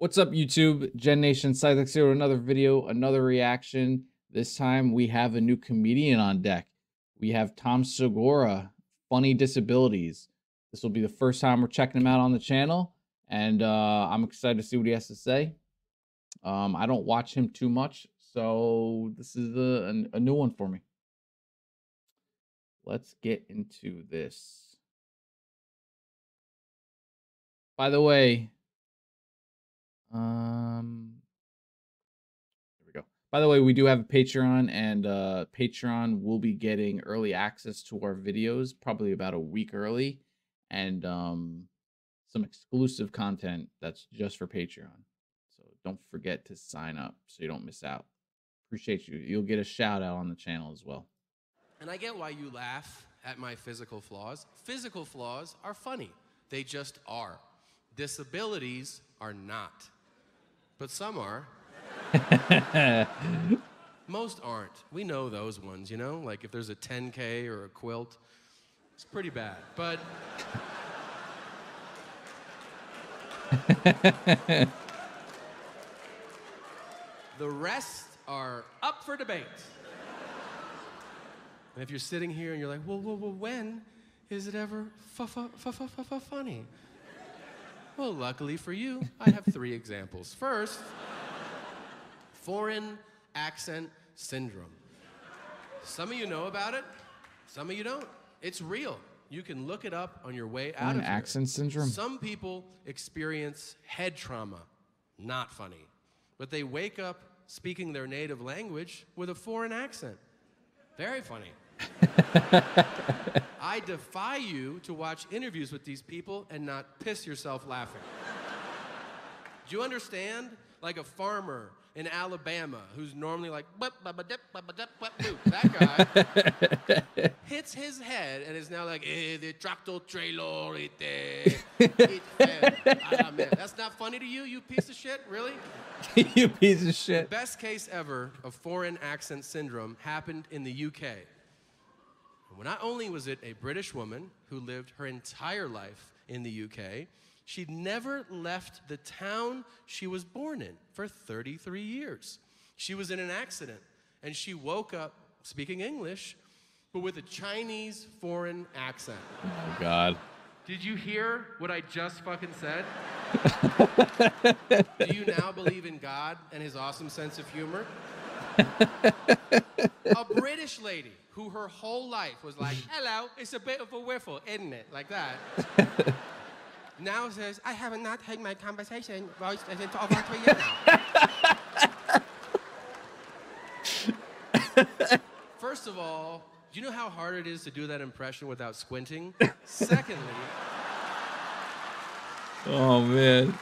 What's up, YouTube? Gen Nation ScytheX here another video, another reaction. This time we have a new comedian on deck. We have Tom Segura, Funny Disabilities. This will be the first time we're checking him out on the channel, and uh, I'm excited to see what he has to say. Um, I don't watch him too much, so this is a, a, a new one for me. Let's get into this. By the way, um, there we go. By the way, we do have a Patreon, and uh, Patreon will be getting early access to our videos, probably about a week early, and um, some exclusive content that's just for Patreon. So don't forget to sign up so you don't miss out. Appreciate you. You'll get a shout out on the channel as well. And I get why you laugh at my physical flaws. Physical flaws are funny, they just are. Disabilities are not. But some are. Most aren't. We know those ones, you know? Like if there's a 10K or a quilt, it's pretty bad. But. the rest are up for debate. And if you're sitting here and you're like, well, well, well when is it ever funny? Well, luckily for you, I have three examples. First, foreign accent syndrome. Some of you know about it, some of you don't. It's real. You can look it up on your way out Foreign of here. accent syndrome? Some people experience head trauma. Not funny. But they wake up speaking their native language with a foreign accent. Very funny. I defy you to watch interviews with these people and not piss yourself laughing. Do you understand? Like a farmer in Alabama who's normally like, that guy hits his head and is now like, eh, the tractor trailer, ah, man, that's not funny to you, you piece of shit, really? you piece of shit. The Best case ever of foreign accent syndrome happened in the UK. Well, not only was it a British woman who lived her entire life in the UK, she'd never left the town she was born in for 33 years. She was in an accident and she woke up speaking English, but with a Chinese foreign accent. Oh, God. Did you hear what I just fucking said? Do you now believe in God and his awesome sense of humor? a British lady who her whole life was like, hello, it's a bit of a whiffle, isn't it? Like that. now says, I have not had my conversation voice over three years now. First of all, do you know how hard it is to do that impression without squinting? Secondly, oh man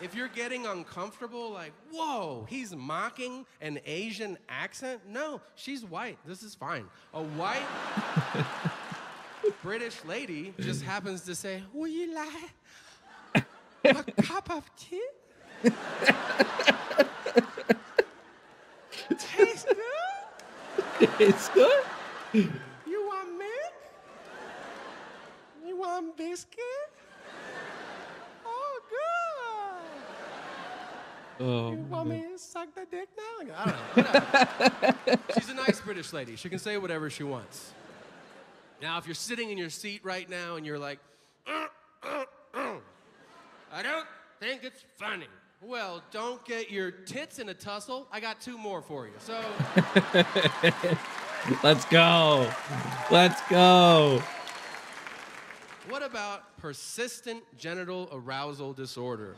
if you're getting uncomfortable, like, whoa, he's mocking an Asian accent? No, she's white. This is fine. A white British lady just happens to say, Would you like a cup of tea? Tastes good? It's good? You want milk? You want biscuit? You want me to suck the dick now? I don't know. She's a nice British lady. She can say whatever she wants. Now, if you're sitting in your seat right now and you're like, uh, uh, uh, I don't think it's funny. Well, don't get your tits in a tussle. I got two more for you. So. Let's go. Let's go. What about persistent genital arousal disorder?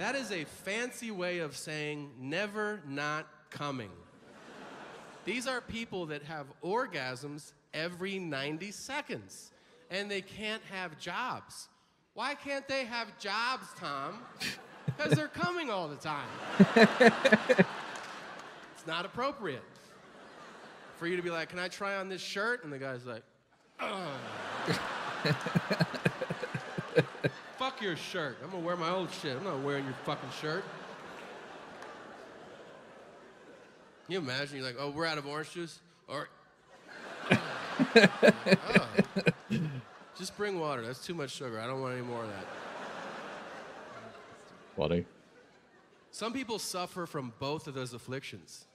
That is a fancy way of saying never not coming. These are people that have orgasms every 90 seconds and they can't have jobs. Why can't they have jobs, Tom? Because they're coming all the time. it's not appropriate for you to be like, Can I try on this shirt? And the guy's like, Fuck your shirt. I'm gonna wear my old shit. I'm not wearing your fucking shirt. Can you imagine? You're like, oh, we're out of orange juice? Or. oh. Just bring water. That's too much sugar. I don't want any more of that. funny. Some people suffer from both of those afflictions.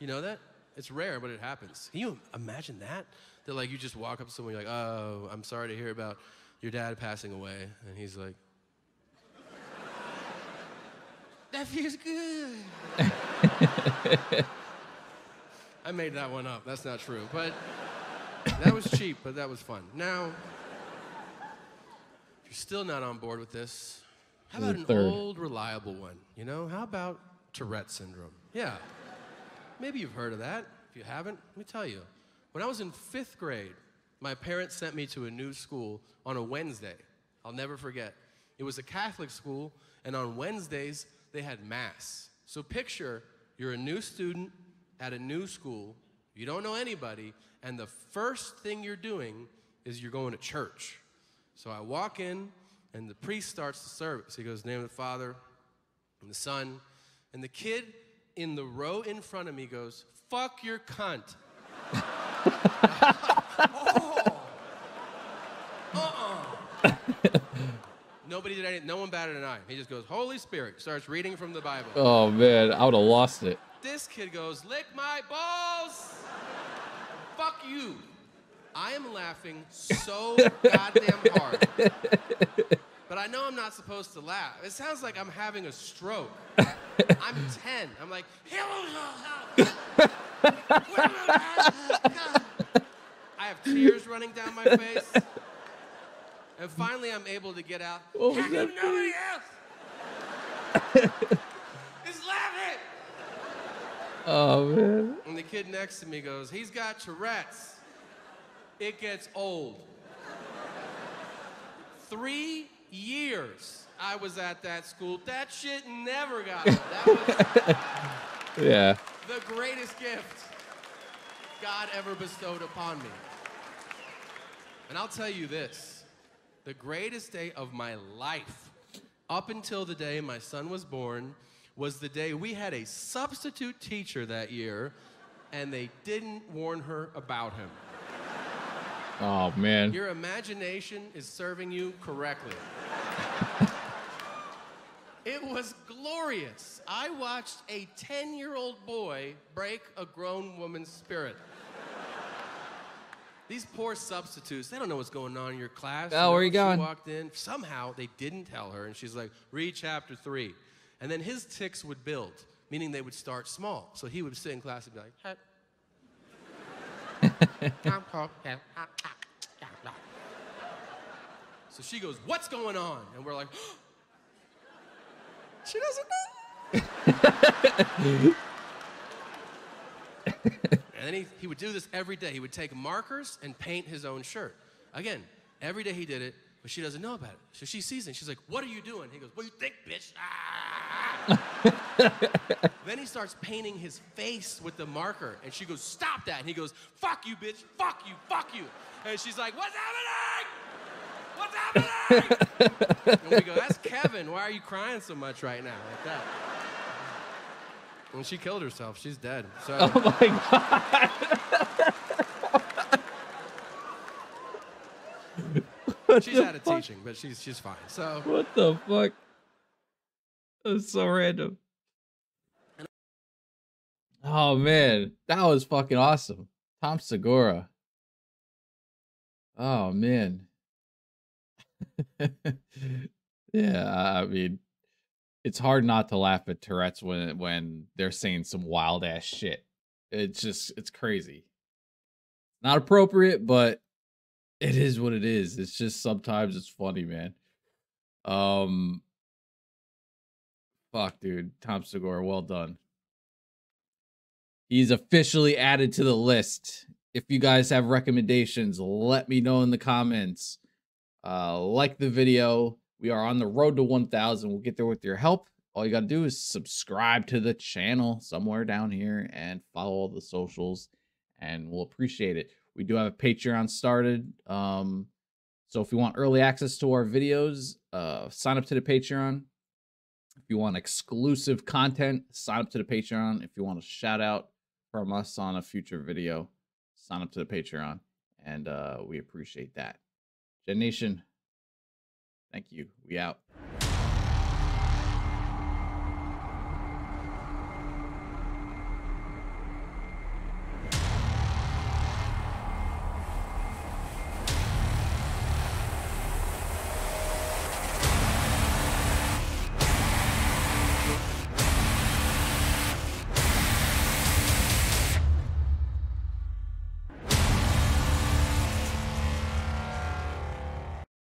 You know that? It's rare, but it happens. Can you imagine that? That like you just walk up to someone, you're like, "Oh, I'm sorry to hear about your dad passing away," and he's like, "That feels good." I made that one up. That's not true, but that was cheap, but that was fun. Now, if you're still not on board with this, how about an third. old, reliable one? You know, how about Tourette syndrome? Yeah. Maybe you've heard of that. If you haven't, let me tell you. When I was in fifth grade, my parents sent me to a new school on a Wednesday. I'll never forget. It was a Catholic school, and on Wednesdays, they had Mass. So picture you're a new student at a new school, you don't know anybody, and the first thing you're doing is you're going to church. So I walk in, and the priest starts the service. He goes, Name of the Father, and the Son, and the kid in the row in front of me goes, Fuck your cunt. oh. Nobody did anything. No one batted an eye. He just goes, Holy Spirit, starts reading from the Bible. Oh man, I would have lost it. This kid goes, Lick my balls. Fuck you. I am laughing so goddamn hard. But I know I'm not supposed to laugh. It sounds like I'm having a stroke. I'm 10. I'm like, I have tears running down my face. And finally, I'm able to get out. What was How that nobody else is laughing? Oh man. And the kid next to me goes, He's got Tourette's. It gets old. Three years I was at that school. That shit never got old. That was Yeah. the greatest gift God ever bestowed upon me. And I'll tell you this the greatest day of my life, up until the day my son was born, was the day we had a substitute teacher that year, and they didn't warn her about him. Oh man. Your imagination is serving you correctly. it was glorious. I watched a 10 year old boy break a grown woman's spirit. These poor substitutes, they don't know what's going on in your class. Oh, where are you She going? walked in. Somehow they didn't tell her, and she's like, read chapter three. And then his tics would build, meaning they would start small. So he would sit in class and be like, "Hey." Ah, ah, so she goes, What's going on? And we're like, She doesn't know. and then he, he would do this every day. He would take markers and paint his own shirt. Again, every day he did it, but she doesn't know about it. So she sees it. She's like, What are you doing? He goes, What do you think, bitch? Ah. then he starts painting his face with the marker. And she goes, Stop that. And he goes, Fuck you, bitch. Fuck you. Fuck you. And she's like, What's happening? What's happening? and we go, That's Kevin. Why are you crying so much right now? Like that. And she killed herself. She's dead. So. Oh my god. she's out of teaching, but she's she's fine. So What the fuck? That's so random. Oh man, that was fucking awesome. Tom Segura. Oh man. yeah, I mean, it's hard not to laugh at Tourette's when when they're saying some wild ass shit. It's just it's crazy. Not appropriate, but it is what it is. It's just sometimes it's funny, man. Um fuck dude, Tom Segura, well done. He's officially added to the list. If you guys have recommendations, let me know in the comments. Uh like the video. We are on the road to 1000. We'll get there with your help. All you got to do is subscribe to the channel somewhere down here and follow all the socials and we'll appreciate it. We do have a Patreon started. Um so if you want early access to our videos, uh sign up to the Patreon. If you want exclusive content, sign up to the Patreon. If you want a shout out from us on a future video, sign up to the Patreon. And uh, we appreciate that. Gen Nation, thank you. We out.